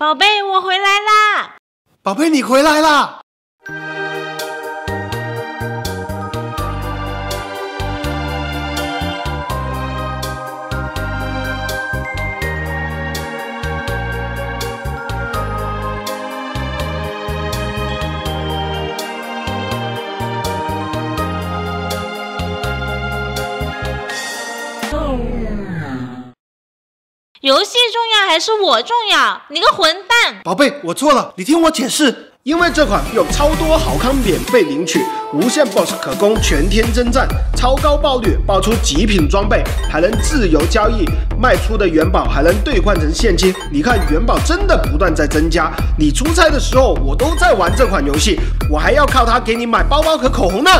宝贝，我回来啦！宝贝，你回来啦！游戏重要还是我重要？你个混蛋！宝贝，我错了，你听我解释。因为这款有超多好康免费领取，无限 BOSS 可供全天征战，超高爆率爆出极品装备，还能自由交易，卖出的元宝还能兑换成现金。你看元宝真的不断在增加。你出差的时候，我都在玩这款游戏，我还要靠它给你买包包和口红呢。